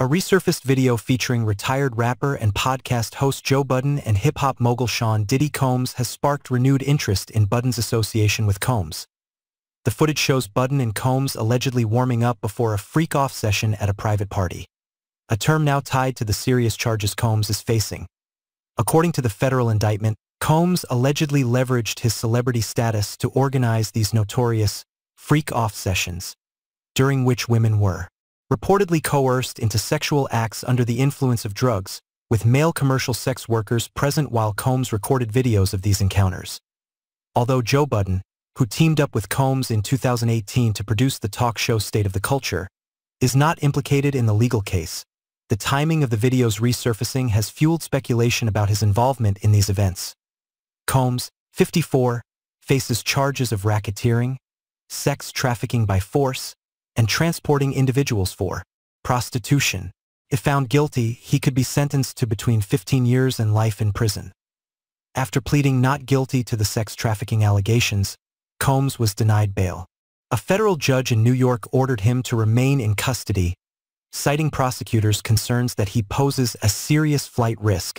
A resurfaced video featuring retired rapper and podcast host Joe Budden and hip-hop mogul Sean Diddy Combs has sparked renewed interest in Budden's association with Combs. The footage shows Budden and Combs allegedly warming up before a freak-off session at a private party, a term now tied to the serious charges Combs is facing. According to the federal indictment, Combs allegedly leveraged his celebrity status to organize these notorious freak-off sessions, during which women were reportedly coerced into sexual acts under the influence of drugs, with male commercial sex workers present while Combs recorded videos of these encounters. Although Joe Budden, who teamed up with Combs in 2018 to produce the talk show State of the Culture, is not implicated in the legal case, the timing of the video's resurfacing has fueled speculation about his involvement in these events. Combs, 54, faces charges of racketeering, sex trafficking by force, and transporting individuals for prostitution. If found guilty, he could be sentenced to between 15 years and life in prison. After pleading not guilty to the sex trafficking allegations, Combs was denied bail. A federal judge in New York ordered him to remain in custody, citing prosecutors' concerns that he poses a serious flight risk